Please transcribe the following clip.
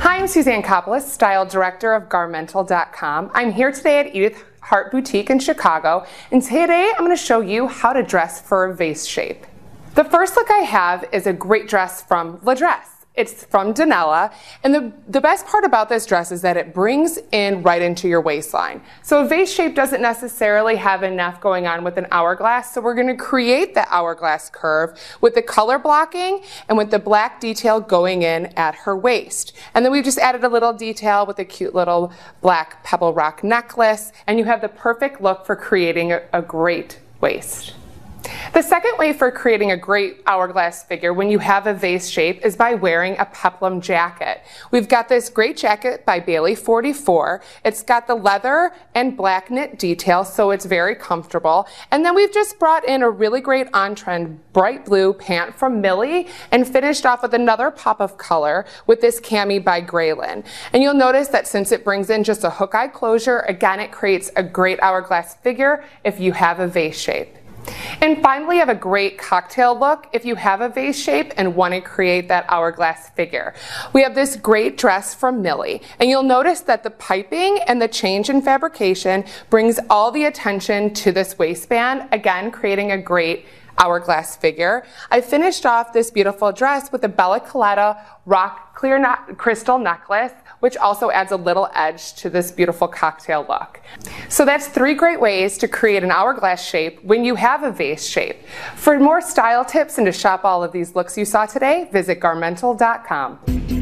Hi, I'm Suzanne Coppolis, Style Director of Garmental.com. I'm here today at Edith Hart Boutique in Chicago, and today I'm going to show you how to dress for a vase shape. The first look I have is a great dress from La Dress. It's from Danella, and the, the best part about this dress is that it brings in right into your waistline. So a vase shape doesn't necessarily have enough going on with an hourglass, so we're gonna create the hourglass curve with the color blocking and with the black detail going in at her waist. And then we've just added a little detail with a cute little black pebble rock necklace, and you have the perfect look for creating a, a great waist. The second way for creating a great hourglass figure when you have a vase shape is by wearing a peplum jacket. We've got this great jacket by Bailey 44. It's got the leather and black knit detail, so it's very comfortable. And then we've just brought in a really great on-trend bright blue pant from Milly and finished off with another pop of color with this cami by Graylin. And you'll notice that since it brings in just a hook eye closure, again, it creates a great hourglass figure if you have a vase shape. And finally, have a great cocktail look if you have a vase shape and want to create that hourglass figure. We have this great dress from Milly, and you'll notice that the piping and the change in fabrication brings all the attention to this waistband, again, creating a great hourglass figure. I finished off this beautiful dress with a Bella Coletta rock clear crystal necklace, which also adds a little edge to this beautiful cocktail look. So that's three great ways to create an hourglass shape when you have a shape. For more style tips and to shop all of these looks you saw today, visit garmental.com.